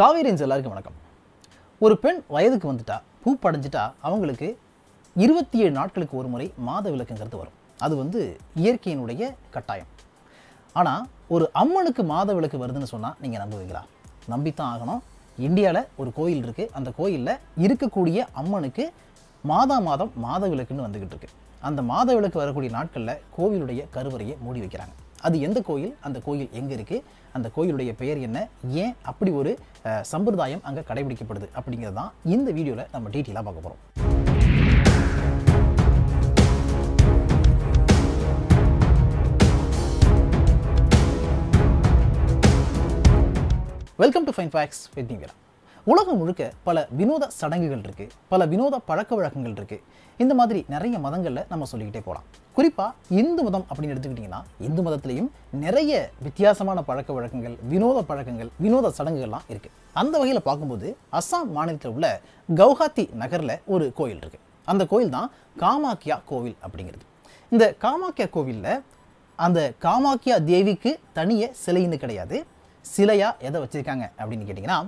காவேரின்ஸ் எல்லாருக்கும் வணக்கம். ஒரு பெண் வயதுக்கு வந்துட்டா பூ படைஞ்சிட்டா அவங்களுக்கு இருபத்தி ஏழு நாட்களுக்கு ஒரு முறை மாத விளக்குங்கிறது வரும். அது வந்து இயற்கையினுடைய கட்டாயம். ஆனால் ஒரு அம்மனுக்கு மாத விளக்கு வருதுன்னு சொன்னால் நீங்கள் நம்புவீங்களா? நம்பித்தான் ஆகணும். இந்தியாவில் ஒரு கோயில் இருக்குது அந்த கோயிலில் இருக்கக்கூடிய அம்மனுக்கு மாதா மாதம் மாத விளக்குன்னு வந்துக்கிட்டு இருக்கு. அந்த மாத விளக்கு வரக்கூடிய நாட்களில் கோவிலுடைய கருவறையை மூடி வைக்கிறாங்க. அது எந்த கோயில்? அந்த கோயில் எங்கே இருக்குது அந்த கோயிலுடைய பெயர் என்ன? ஏன் அப்படி ஒரு சம்பிரதாயம் அங்கே கடைபிடிக்கப்படுது? அப்படிங்கிறது தான் இந்த வீடியோவில் நம்ம டீட்டெயிலாக பார்க்க போகிறோம் welcome to fine facts with நீங்களா உலகம் முழுக்க பல வினோத சடங்குகள் இருக்குது பல வினோத பழக்க வழக்கங்கள் இருக்குது இந்த மாதிரி நிறைய மதங்களில் நம்ம சொல்லிக்கிட்டே போகலாம் குறிப்பாக இந்து மதம் அப்படின்னு எடுத்துக்கிட்டிங்கன்னா இந்து மதத்துலேயும் நிறைய வித்தியாசமான பழக்க வழக்கங்கள் வினோத பழக்கங்கள் வினோத சடங்குகள்லாம் இருக்குது அந்த வகையில் பார்க்கும்போது அஸ்ஸாம் மாநிலத்தில் உள்ள கவுஹாத்தி நகரில் ஒரு கோயில் இருக்குது அந்த கோயில் தான் காமாக்கியா கோவில் அப்படிங்கிறது. இந்த காமாக்கியா கோவிலில் அந்த காமாக்கியா தேவிக்கு தனிய சிலைன்னு கிடையாது. சிலையா எதை வச்சுருக்காங்க அப்படின்னு கேட்டிங்கன்னா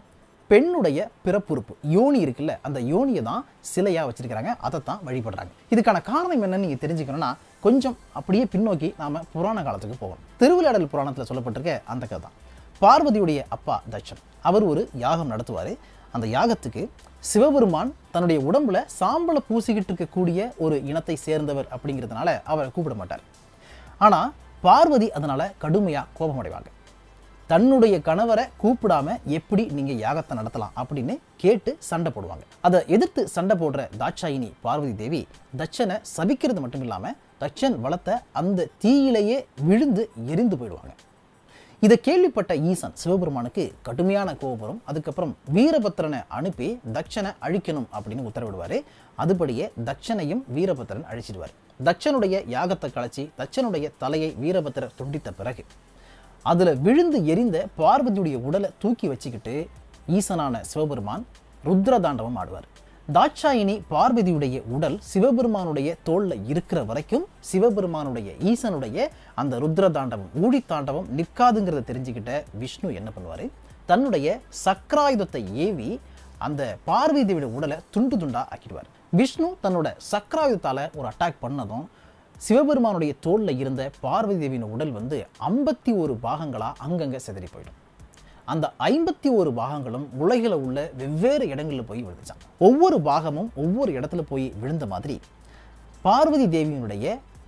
பெண்ணுடைய பிறப்புறுப்பு யோனி இருக்குல்ல அந்த யோனியை தான் சிலையாக வச்சிருக்கிறாங்க அதை தான் வழிபடுறாங்க. இதுக்கான காரணம் என்னன்னு நீங்கள் தெரிஞ்சுக்கணும்னா கொஞ்சம் அப்படியே பின்னோக்கி நாம புராண காலத்துக்கு போகணும். திருவிளையாடல் புராணத்தில் சொல்லப்பட்டிருக்க அந்த கதை தான். பார்வதியுடைய அப்பா தட்சன் அவர் ஒரு யாகம் நடத்துவார். அந்த யாகத்துக்கு சிவபெருமான் தன்னுடைய உடம்புல சாம்பலை பூசிக்கிட்டு இருக்கக்கூடிய ஒரு இனத்தை சேர்ந்தவர் அப்படிங்கிறதுனால அவரை கூப்பிட மாட்டார். ஆனால் பார்வதி அதனால் கடுமையாக கோபமடைவாங்க. தன்னுடைய கணவரை கூப்பிடாம எப்படி நீங்க யாகத்தை நடத்தலாம் அப்படின்னு கேட்டு சண்டை போடுவாங்க. அதை எதிர்த்து சண்டை போடுற தாட்சாயினி பார்வதி தேவி தட்சனை சபிக்கிறது மட்டும் இல்லாம தட்சன் வளர்த்த அந்த தீயிலேயே விழுந்து எரிந்து போயிடுவாங்க. இதை கேள்விப்பட்ட ஈசன் சிவபெருமானுக்கு கடுமையான கோபுரம் அதுக்கப்புறம் வீரபத்திரனை அனுப்பி தட்சனை அழிக்கணும் அப்படின்னு உத்தரவிடுவார். அதுபடியே தட்சனையும் வீரபத்திரன் அழிச்சிடுவார். தட்சனுடைய யாகத்தை கலைச்சி தட்சனுடைய தலையை வீரபத்திரர் துண்டித்த பிறகு அதில் விழுந்து எரிந்த பார்வதியுடைய உடலை தூக்கி வச்சுக்கிட்டு ஈசனான சிவபெருமான் ருத்ரதாண்டவம் ஆடுவார். தாட்சாயினி பார்வதியுடைய உடல் சிவபெருமானுடைய தோளில் இருக்கிற வரைக்கும் சிவபெருமானுடைய ஈசனுடைய அந்த ருத்ரதாண்டவம் ஊழி தாண்டவம் நிற்காதுங்கிறத தெரிஞ்சுக்கிட்ட விஷ்ணு என்ன பண்ணுவார்? தன்னுடைய சக்கராயுதத்தை ஏவி அந்த பார்வதியுடைய உடலை துண்டு துண்டா ஆக்கிடுவார். விஷ்ணு தன்னோட சக்கராயுதத்தால் ஒரு அட்டாக் பண்ணதும் சிவபெருமானுடைய தோளில் இருந்த பார்வதி தேவியின் உடல் வந்து ஐம்பத்தி ஒரு பாகங்களாக அங்கங்கே சிதறி போயிடும். அந்த ஐம்பத்தி ஒரு பாகங்களும் உலகில் உள்ள வெவ்வேறு இடங்களில் போய் விழுந்துச்சான் ஒவ்வொரு பாகமும் ஒவ்வொரு இடத்துல போய் விழுந்த மாதிரி பார்வதி தேவியினுடைய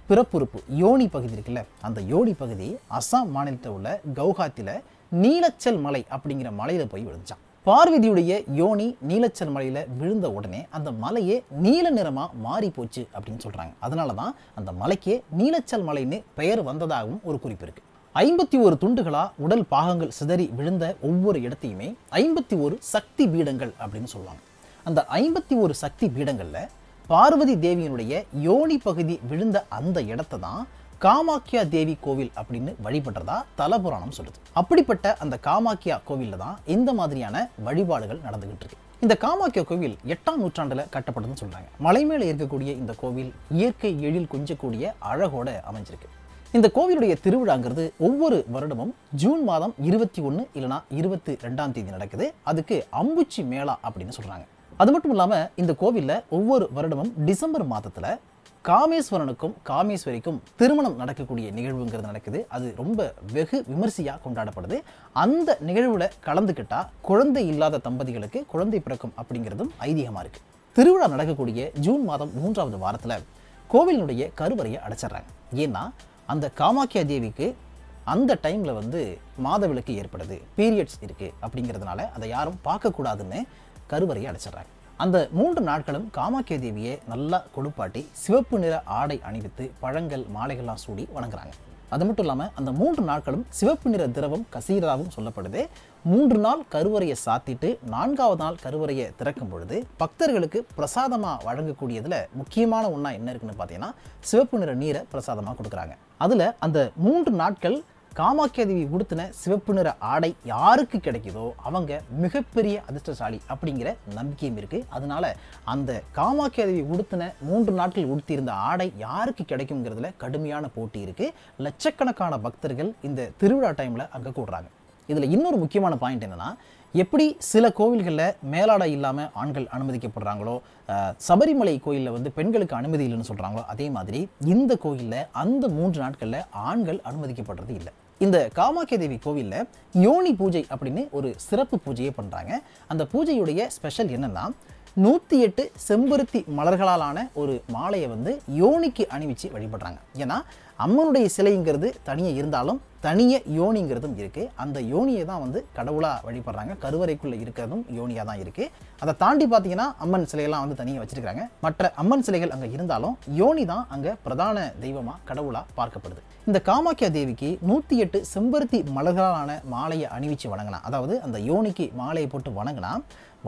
பிறப்புறுப்பு யோனி பகுதி இருக்குல்ல அந்த யோனி பகுதி அஸ்ஸாம் மாநிலத்தில் உள்ள கௌஹாத்தில் நீலச்சல் மலை அப்படிங்கிற மலையில் போய் விழுந்துச்சான் பார்வதியுடைய யோனி நீலச்சல் மலையில விழுந்த உடனே அந்த மலையே நீல நிறமா மாறி போச்சு அப்படின்னு சொல்றாங்க. அதனால தான் அந்த மலைக்கே நீலச்சல் மலைன்னு பெயர் வந்ததாகவும் ஒரு குறிப்பு இருக்கு. ஐம்பத்தி ஒரு துண்டுகளாக உடல் பாகங்கள் சிதறி விழுந்த ஒவ்வொரு இடத்தையுமே ஐம்பத்தி ஒரு சக்தி பீடங்கள் அப்படின்னு சொல்லுவாங்க. அந்த ஐம்பத்தி ஒரு சக்தி பீடங்கள்ல பார்வதி தேவியினுடைய யோனி பகுதி விழுந்த அந்த இடத்தை தான் காமாக்கியா தேவி கோவில் அப்படின்னு வழிபடுறதா தலபுராணம் சொல்லுது. அப்படிப்பட்ட அந்த காமாக்கியா கோவிலில் தான் இந்த மாதிரியான வழிபாடுகள் நடந்துகிட்டு இருக்கு. இந்த காமாக்கியா கோவில் எட்டாம் நூற்றாண்டுல கட்டப்பட்டதுன்னு சொல்றாங்க. மலை மேலே இருக்கக்கூடிய இந்த கோவில் இயற்கை எழில் கொஞ்சக்கூடிய அழகோட அமைஞ்சிருக்கு. இந்த கோவிலுடைய திருவிழாங்கிறது ஒவ்வொரு வருடமும் ஜூன் மாதம் இருபத்தி ஒன்று இல்லைனா இருபத்தி ரெண்டாம் தேதி நடக்குது. அதுக்கு அம்புச்சி மேளா அப்படின்னு சொல்றாங்க. அது மட்டும் இல்லாமல் இந்த கோவிலில் ஒவ்வொரு வருடமும் டிசம்பர் மாதத்தில் காமேஸ்வரனுக்கும் காமேஸ்வரிக்கும் திருமணம் நடக்கக்கூடிய நிகழ்வுங்கிறது நடக்குது. அது ரொம்ப வெகு விமர்சையாக கொண்டாடப்படுது. அந்த நிகழ்வில் கலந்துக்கிட்டால் குழந்தை இல்லாத தம்பதிகளுக்கு குழந்தை பிறக்கும் அப்படிங்கிறதும் ஐதீகமாக இருக்குது திருவிழா நடக்கக்கூடிய ஜூன் மாதம் மூன்றாவது வாரத்தில் கோவிலினுடைய கருவறையை அடைச்சிடுறாங்க. ஏன்னா அந்த காமாக்கியா தேவிக்கு அந்த டைமில் வந்து மாதவிலக்கு ஏற்படுது. பீரியட்ஸ் இருக்குது அப்படிங்கிறதுனால அதை யாரும் பார்க்கக்கூடாதுன்னு கருவறையை அடைச்சிடுறாங்க. அந்த மூன்று நாட்களும் காமாக்கிய தேவியை நல்லா கொடுப்பாட்டி சிவப்பு நிற ஆடை அணிவித்து பழங்கள் மாலைகள்லாம் சூடி வணங்குறாங்க. அது மட்டும் இல்லாமல் அந்த மூன்று நாட்களும் சிவப்பு நிற திரவம் கசீராவும் சொல்லப்படுது. மூன்று நாள் கருவறையை சாத்திட்டு நான்காவது நாள் கருவறையை திறக்கும் பொழுது பக்தர்களுக்கு பிரசாதமாக வழங்கக்கூடியதில் முக்கியமான ஒன்றா என்ன இருக்குன்னு பார்த்தீங்கன்னா சிவப்பு நிற நீரை பிரசாதமாக கொடுக்குறாங்க. அதில் அந்த மூன்று நாட்கள் காமாக்கியா தேவி உடுத்தின சிவப்பு நிற ஆடை யாருக்கு கிடைக்குதோ அவங்க மிகப்பெரிய அதிர்ஷ்டசாலி அப்படிங்கிற நம்பிக்கையும் இருக்கு. அதனால அந்த காமாக்கியா தேவி உடுத்தின மூன்று நாட்கள் உடுத்தியிருந்த ஆடை யாருக்கு கிடைக்குங்கிறதுல கடுமையான போட்டி இருக்கு. லட்சக்கணக்கான பக்தர்கள் இந்த திருவிழா டைம்ல அங்க கூடுறாங்க. இதுல இன்னொரு முக்கியமான பாயிண்ட் என்னன்னா எப்படி சில கோவில்களில் மேலாடை இல்லாமல் ஆண்கள் அனுமதிக்கப்படுறாங்களோ சபரிமலை கோயிலில் வந்து பெண்களுக்கு அனுமதி இல்லைன்னு சொல்கிறாங்களோ அதே மாதிரி இந்த கோயிலில் அந்த மூன்று நாட்களில் ஆண்கள் அனுமதிக்கப்படுறது இல்லை. இந்த காமாக்கிய தேவி கோவிலில் யோனி பூஜை அப்படின்னு ஒரு சிறப்பு பூஜையை பண்ணுறாங்க அந்த பூஜையுடைய ஸ்பெஷல் என்னென்னா நூற்றி எட்டு செம்பருத்தி மலர்களாலான ஒரு மாலையை வந்து யோனிக்கு அணிவிச்சு வழிபடுறாங்க. ஏன்னா அம்மனுடைய சிலைங்கிறது தனியாக இருந்தாலும் தனிய யோனிங்கிறதும் இருக்குது அந்த யோனியை தான் வந்து கடவுளாக வழிபடுறாங்க. கருவறைக்குள்ளே இருக்கிறதும் யோனியாக தான் இருக்குது அதை தாண்டி பார்த்தீங்கன்னா அம்மன் சிலையெல்லாம் வந்து தனியாக வச்சிருக்காங்க மற்ற அம்மன் சிலைகள் அங்கே இருந்தாலும் யோனி தான் அங்கே பிரதான தெய்வமாக கடவுளாக பார்க்கப்படுது. இந்த காமாக்கியா தேவிக்கு நூற்றி எட்டு செம்பருத்தி மலர்களான மாலையை அணிவிச்சு வணங்கலாம் அதாவது அந்த யோனிக்கு மாலையை போட்டு வணங்கினா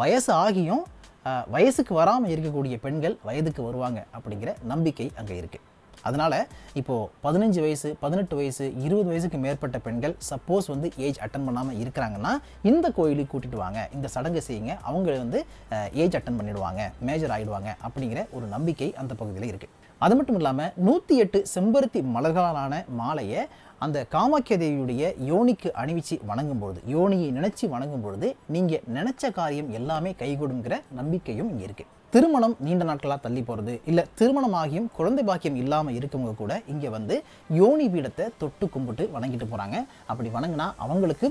வயசு ஆகியும் வயசுக்கு வராமல் இருக்கக்கூடிய பெண்கள் வயதுக்கு வருவாங்க அப்படிங்கிற நம்பிக்கை அங்கே இருக்குது அதனால் இப்போது பதினஞ்சு வயசு பதினெட்டு வயசு இருபது வயசுக்கு மேற்பட்ட பெண்கள் சப்போஸ் வந்து ஏஜ் அட்டன் பண்ணாமல் இருக்கிறாங்கன்னா இந்த கோயிலுக்கு கூட்டிட்டு வாங்க இந்த சடங்கு செய்யுங்க அவங்க வந்து ஏஜ் அட்டன் பண்ணிடுவாங்க மேஜர் ஆகிடுவாங்க அப்படிங்கிற ஒரு நம்பிக்கை அந்த பகுதியில் இருக்குது அது மட்டும் இல்லாமல் நூற்றி எட்டு செம்பருத்தி மலர்களாலான மாலையை அந்த காமாக்கிய தேவியுடைய யோனிக்கு அணிவிச்சு வணங்கும் பொழுது யோனியை நினச்சி வணங்கும் பொழுது நீங்கள் நினச்ச காரியம் எல்லாமே கைகூடுங்கிற நம்பிக்கையும் இங்கே இருக்குது திருமணம் நீண்ட நாட்களாக தள்ளி போகிறது. இல்லை திருமணம் ஆகியும் குழந்தை பாக்கியம் இல்லாமல் இருக்கவங்க கூட இங்கே வந்து யோனி பீடத்தை தொட்டு கும்பிட்டு வணங்கிட்டு போகிறாங்க. அப்படி வணங்கினா அவங்களுக்கு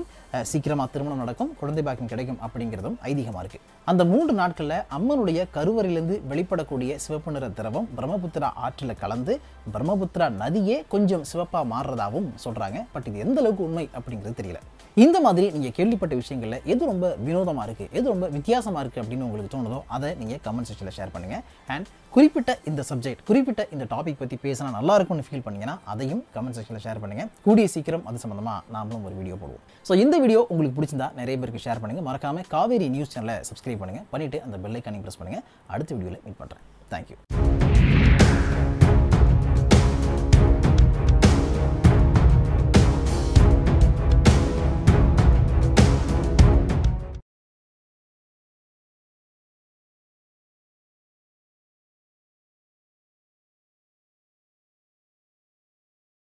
சீக்கிரமாக திருமணம் நடக்கும் குழந்தை பாக்கியம் கிடைக்கும் அப்படிங்கிறதும் ஐதீகமாக இருக்குது அந்த மூன்று நாட்களில் அம்மனுடைய கருவறையிலிருந்து வெளிப்படக்கூடிய சிவப்பு நிற திரவம் பிரம்மபுத்திரா ஆற்றில் கலந்து பிரம்மபுத்திரா நதியே கொஞ்சம் சிவப்பாக மாறுறதாகவும் சொல்கிறாங்க பட் இது எந்த அளவுக்கு உண்மை அப்படிங்கிறது தெரியல. இந்த மாதிரி நீங்கள் கேள்விப்பட்ட விஷயங்களில் எது ரொம்ப வினோதமாக இருக்குது எது ரொம்ப வித்தியாசமாக இருக்குது அப்படின்னு உங்களுக்கு தோணுதோ அதை நீங்கள் கமெண்ட் செக்ஷனில் ஷேர் பண்ணுங்கள் அண்ட் குறிப்பிட்ட இந்த சப்ஜெக்ட் குறிப்பிட்ட இந்த டாபிக் பற்றி பேசினா நல்லா இருக்கும்னு ஃபீல் பண்ணீங்கன்னா அதையும் கமெண்ட் செக்ஷனில் ஷேர் பண்ணுங்கள் கூடிய சீக்கிரம் அது சம்மந்தமாக நாமளும் ஒரு வீடியோ போடுவோம். ஸோ இந்த வீடியோ உங்களுக்கு பிடிச்சிருந்தா நிறைய பேருக்கு ஷேர் பண்ணுங்கள் மறக்காமல் காவேரி நியூஸ் சேனலை சப்ஸ்கிரைப் பண்ணுங்கள் பண்ணிவிட்டு அந்த பெல்லைக்கானையும் ப்ரெஸ் பண்ணுங்கள் அடுத்த வீடியோவில் மீட் பண்ணுறேன் தேங்க்யூ